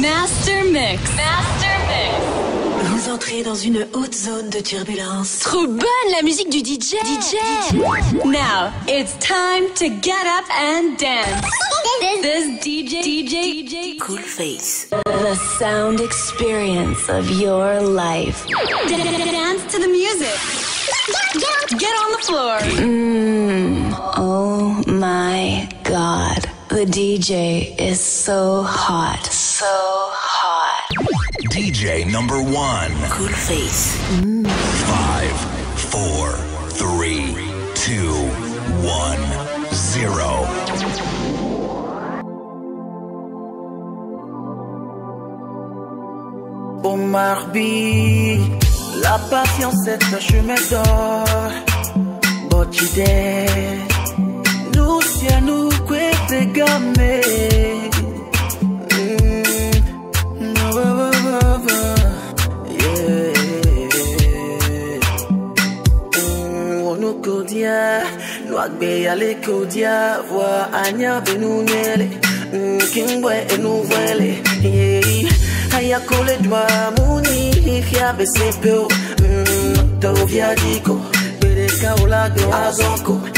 Master Mix. Master Mix. Vous entrez dans une haute zone de turbulence. Trop bonne la musique du DJ. DJ. Now it's time to get up and dance. This DJ DJ DJ Koolface. the sound experience of your life. Dance to the music. Get on the floor. Mmm. Oh my God. The DJ is so hot. So hot. DJ number one. Koolface. Five, four, three, two, one, zero. Omar B, la patience est un chemin d'or. Botide, nous si à nous que gamé. Kodia, no agbe ale kodia, voa anya benu nyele, mm, kimbwe enu vwele, yeah. Aya kole dwa muni, hia besepeo, mm, to via diko, bere kaola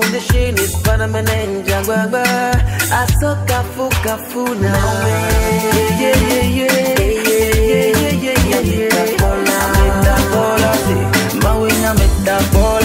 j'ai besoin. Go go, mais gambe. La photo polo, yeah. Sukulu nunya, ahobe nunya. Rolling bodome, kuwe gome, asenu gome. You are wonderful. Don't act like a fool. No condition is permanent, jagwagwa. Asoka fuka funa. Yeah, yeah, yeah, yeah. Yeah, yeah, yeah, yeah, yeah. Sí. Yeah,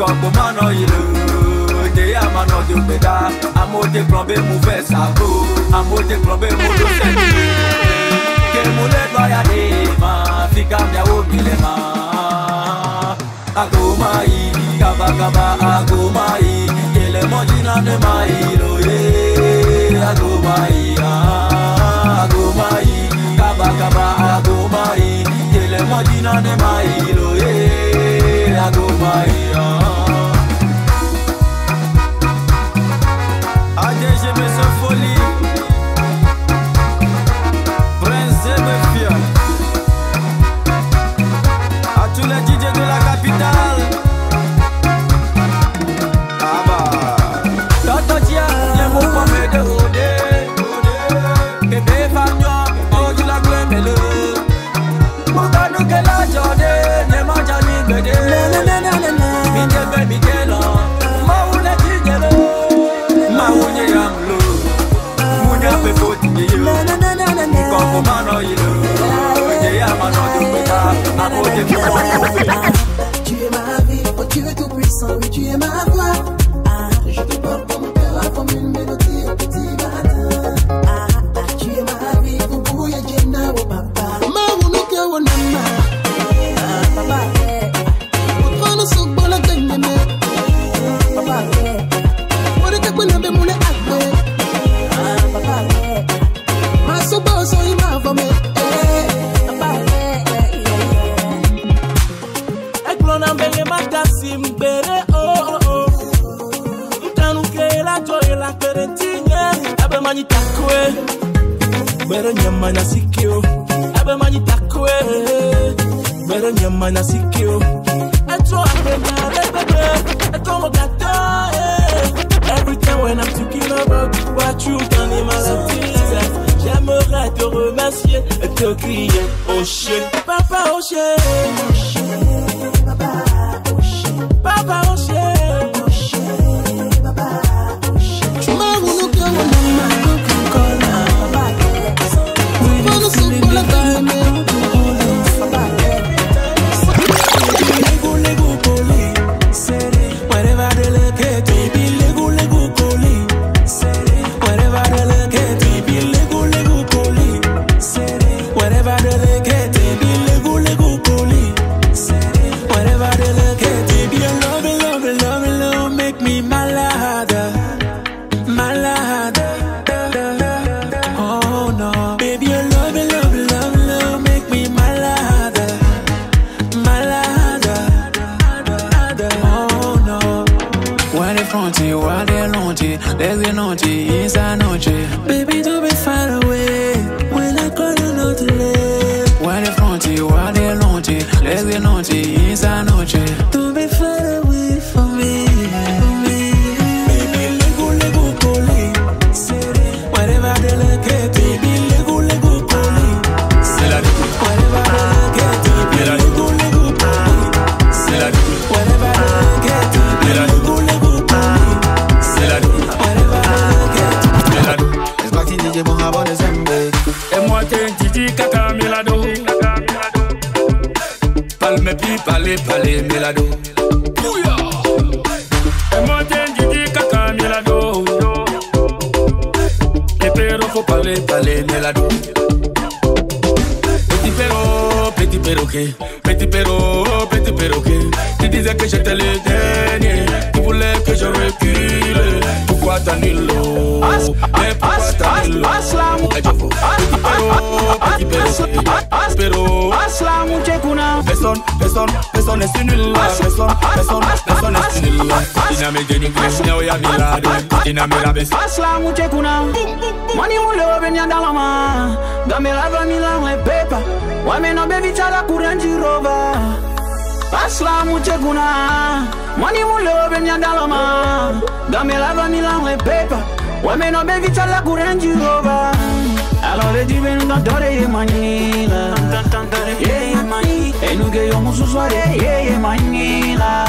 kɔkpo manɔ yi loo ete ya manɔ do gbe ɖa amewo te kplɔ be mu vɛ sabo amewo te kplɔ be mu do sɛbi ke mu le ɖɔ ya de ma fi ka miawo mi le ma agoma yi kabakaba agoma yi yele mɔdzi nane ma yi lo ye agoma yi agoma yi kabakaba agoma yi yele mɔdzi nane ma. Tu es ma vie, oh Dieu tout-puissant, oui tu es ma voix. Nyama na sikio. Eh. Every time when I'm thinking about what you've done in my life J'aimerais te remercier et te crier Oh shit. Papa oh shit desde Et moi t'es Titi Kaka Milado faut parler pale Milado Petit pero, petit perroquet Petit pero, petit perroquet. Tu disais que j'étais le dernier Tu voulais que je recule Pourquoi t'annules Mais pourquoi t'annules Eh, Jofo. Petit pero, petit perroquet Pero Personne, personne, personne est nul là Personne, personne, personne est nul là Diname de English, now ya milado Diname la best Asla muche kuna. Mani mule obenya dalama Gamela vamila mwe pepa. Wameno bevi chala kurenji rova Asla muche kuna Mani mule obenya dalama Gamela vamila mwe pepa Wameno bevi chala kurenji rova Alors les divins dans dore ye manila. Yeah ye mani Enuge yo musu soare Yeah ye manila.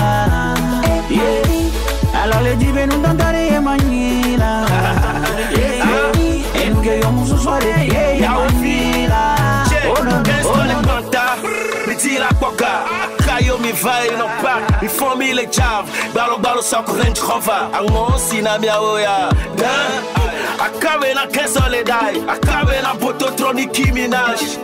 Yeah Alors les divins dans dore ye manila. Yeah yeah Enuge yo musu soare Yeah ye manila. Oh no oh no Me tira a mi vai no park Mi família chave Balo balo só com Range Rover A moça na minha oia Acabe na que soledade Acabe na bototrone Nicki Minaj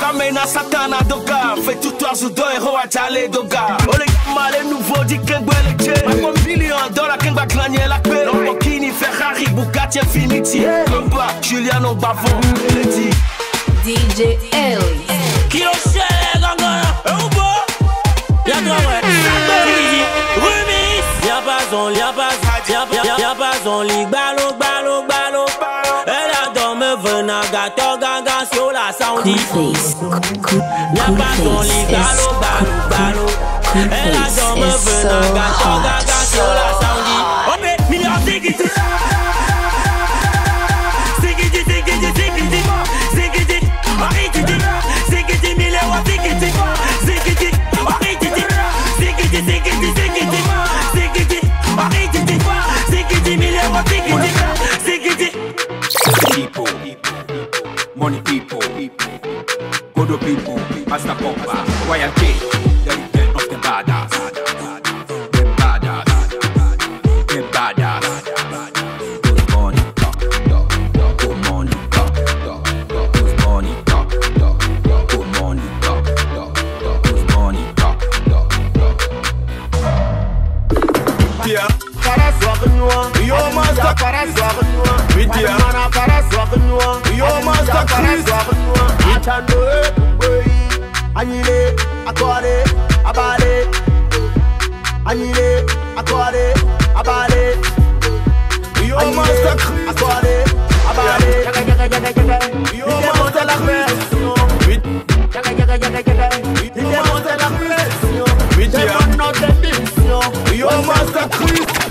Kame na satana doga. Fais tout toi sous deux héros à t'aller doga. Oh, Olé malé nouveau dit qu'un bel tché Ma comme million dollar qu'un va clanier la paix. Lamborghini, Ferrari, Bugatti, Infinity. Combat, Juliano Bavon, Lady DJ Ellie Qui Y'a toi, ouais. Easy. Remix. Y'a pas son, y'a pas, y'a y'a- y'a pas son lit. Ballon, ballon, ballon. Elle adore me venir gâteau, gaga sur la soundie. Y'a pas son lit. Ballon, ballon, ballon. Elle adore me is so venir gâteau, hot. gaga sur la soundie. Oh, mais, million ziggy. Sognua. Atando e eh, boy, eh. anyile, akore, abale, Accordé, abalé. Yo, Master Chris. Accordé, abalé. Yo, Master la pression. Il démonte la pression. Demande notre émission. Yo, Master Chris. Vite,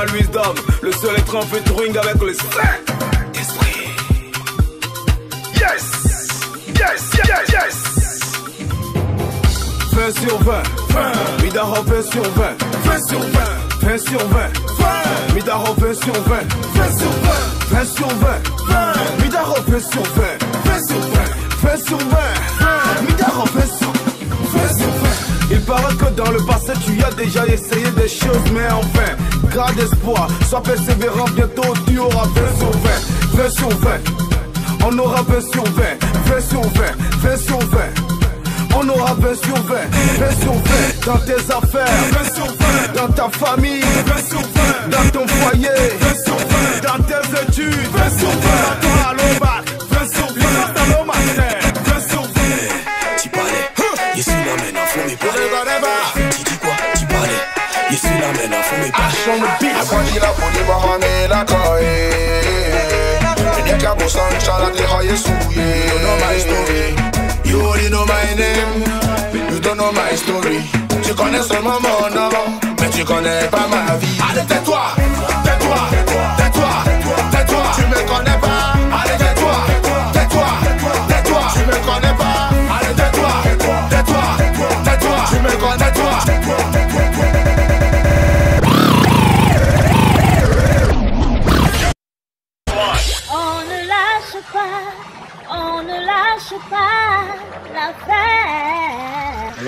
Le seul être en featuring avec le Saint-Esprit. Yes! Yes, yes, yes! 20 sur 20, 20. Midaro 20 sur 20, 20 sur 20, 20 sur 20, 20. Midaro 20 sur 20, 20 sur 20, 20 sur 20, 20. Midaro 20 sur 20, 20 sur 20, 20 sur 20, 20. Midaro 20 sur 20 sur 20. Il paraît que dans le passé tu as déjà essayé des choses, mais enfin, garde espoir, sois persévérant, bientôt tu auras 20 sur 20, 20 sur 20. On aura 20 sur 20, 20 sur 20, 20 sur 20. On aura 20 sur 20, 20 sur 20 dans tes affaires, 20 sur 20 dans ta famille, 20 sur 20 te haye suye You know my story. You already know my name. You don't know my story. Tu connais seulement mon nom Mais tu connais pas ma vie Allez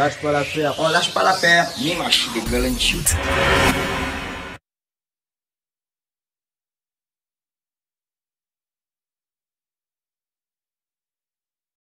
lâche pas l'affaire. On lâche pas l'affaire. Me, my